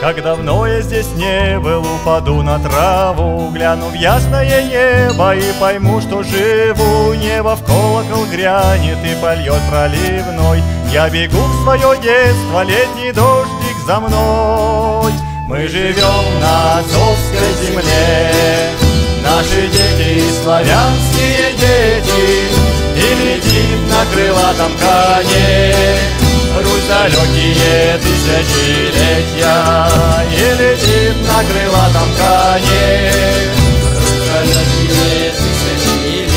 Как давно я здесь не был, упаду на траву Гляну в ясное небо и пойму, что живу. Небо в колокол грянет и польет проливной Я бегу в свое детство, летний дождик за мной. Мы живем на Азовской земле. Наши дети, славянские дети И летит на крылатом коне далекие тысячелетия. И летит на крылатом коне. Далекие тысячелетия.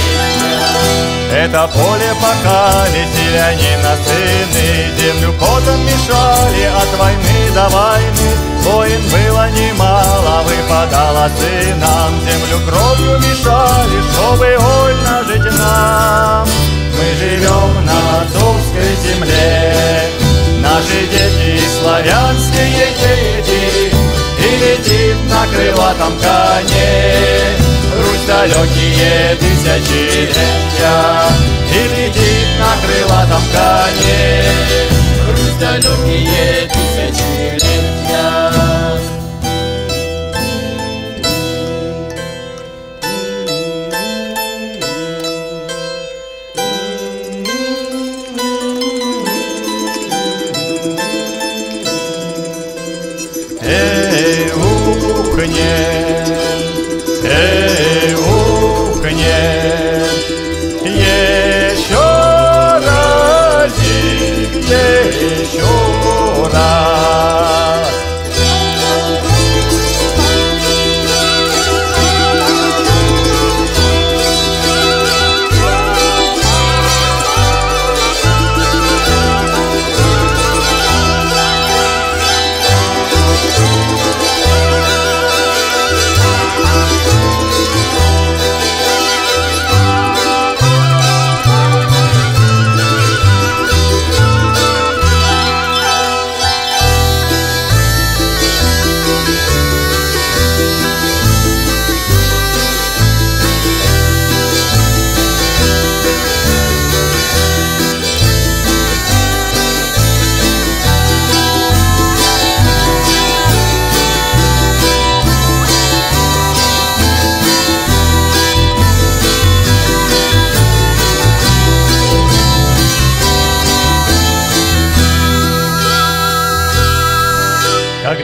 Это поле пахали селянина сыны. Землю потом мешали от войны до войны. Воин было немало, выпадало сынам. Землю кровью мешали, чтобы вольно жить нам. Мы живем на отцовской земле крылатом коне Русь далекие тысячелетия И летит на крылатом коне Русь далекие тысячелетия мне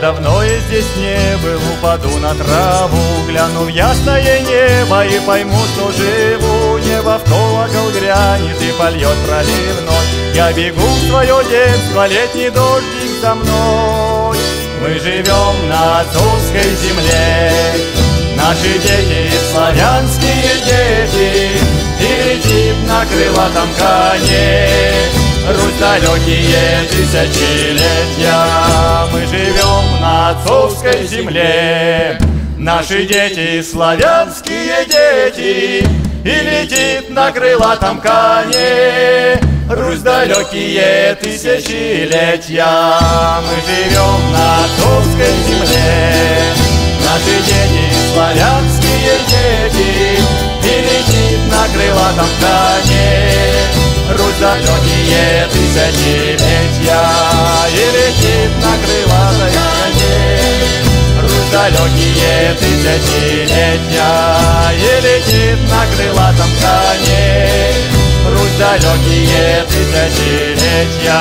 Давно я здесь не был, упаду на траву Гляну в ясное небо и пойму, что живу Небо в колокол грянет и польет проливной Я бегу в свое детство, летний дождик за мной. Мы живем на отцовской земле. Наши дети, славянские дети И летит на крылатом коне Русь далекие тысячелетия. Мы живем на отцовской земле. Наши дети, славянские дети. И летит на крылатом коне. Русь далекие тысячелетия. Мы живем на отцовской земле. Наши дети, славянские дети. И летит на крылатом коне далекие тысячелетия И летит на крылатой коне Русь далекие тысячелетия И летит на крылатом коне Русь далекие тысячелетия